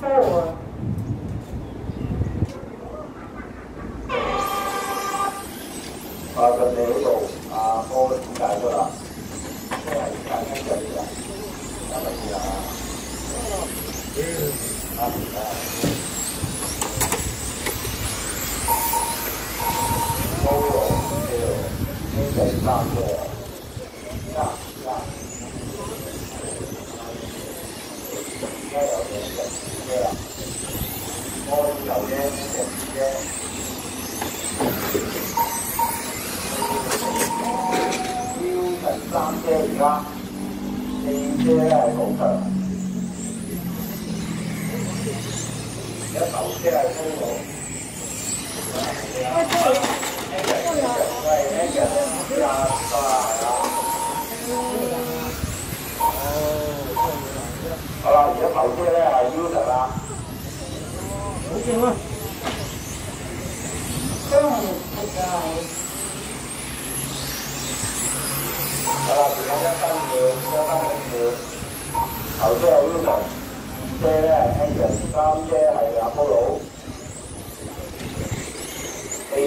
four. Và gần đây à, cô cái này chúng ta ngay gần là là bây giờ à, à, Hãy subscribe cho kênh Ghiền Mì Gõ 嘅咩啦？我有嘢嘅嘅。三車而家，四車咧係好長，一頭車係高路。 ở kia đây là dư thật là Đúng chưa luôn Cái này là Đó là chỉ không tăng được, cho tăng được Ở kia là dư thật Chê là hay dịch, con là là cô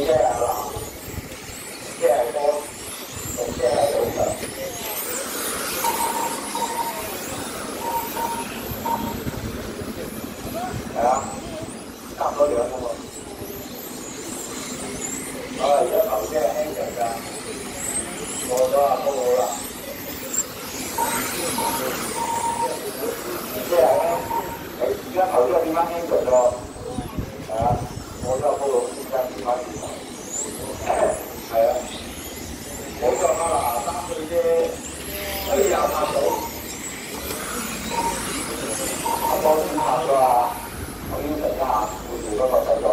là đó không có được không ạ rồi cho cậu xe hay chạy ra ngồi đó không ngồi đó cái này nó thử ra đi mang em chạy rồi đó ngồi đó 啊，我走了，再见。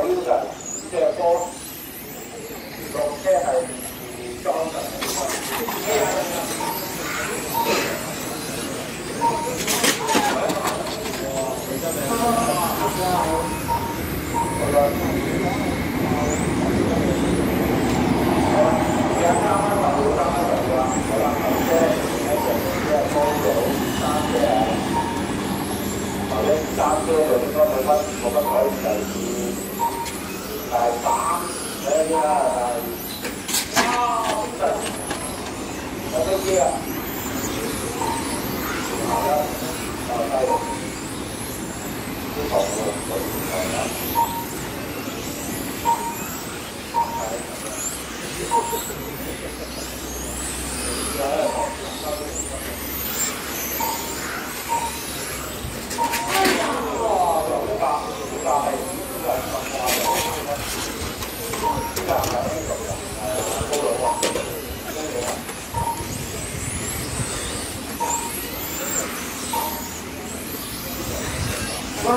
好啦，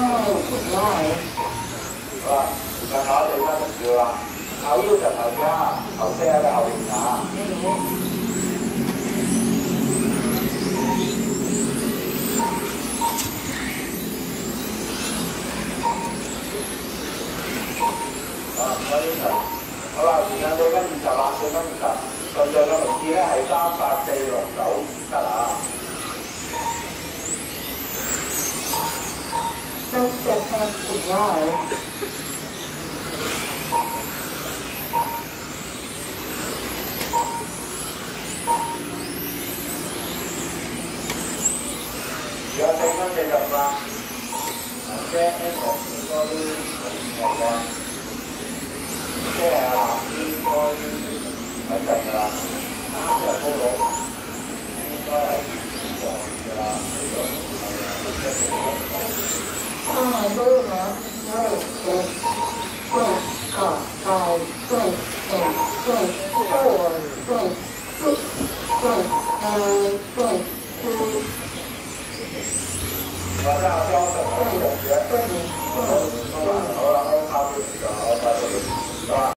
và người ta nói đây là bình thường nấu với tập hợp ra ở xe ra hồi nhà đó là vì có những tập hợp đây có những tập còn giờ nó mình chia hai ba ba cây rồi That's right. Do you think that's enough, man? Okay, it's all good. It's all good. Yeah, it's all good. It's all good. It's all good. Thank you. すいません、ここは5、6、6、9、2。また、ありがとうございます。